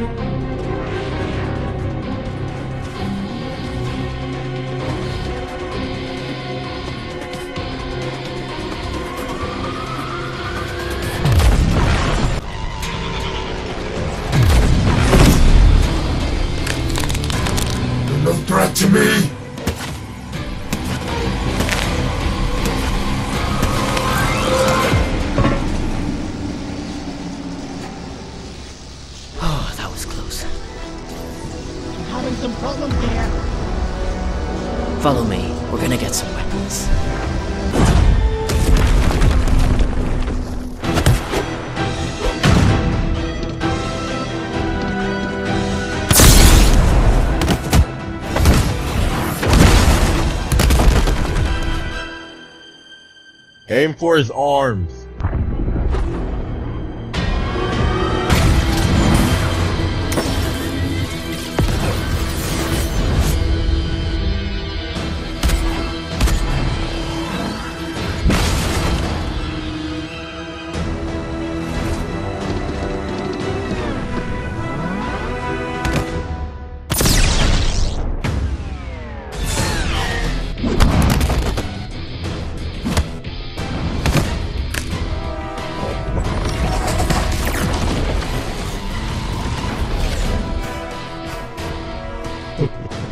No threat to me! That was close. Having some problems here. Follow me. We're gonna get some weapons. Aim for his arms. Ha ha ha.